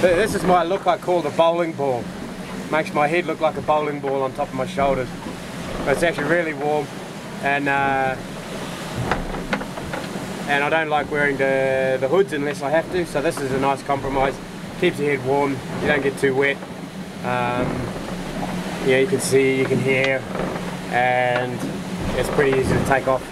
This is my look I call the bowling ball. Makes my head look like a bowling ball on top of my shoulders. But it's actually really warm and uh, and I don't like wearing the, the hoods unless I have to so this is a nice compromise keeps your head warm you don't get too wet um, yeah you can see you can hear and it's pretty easy to take off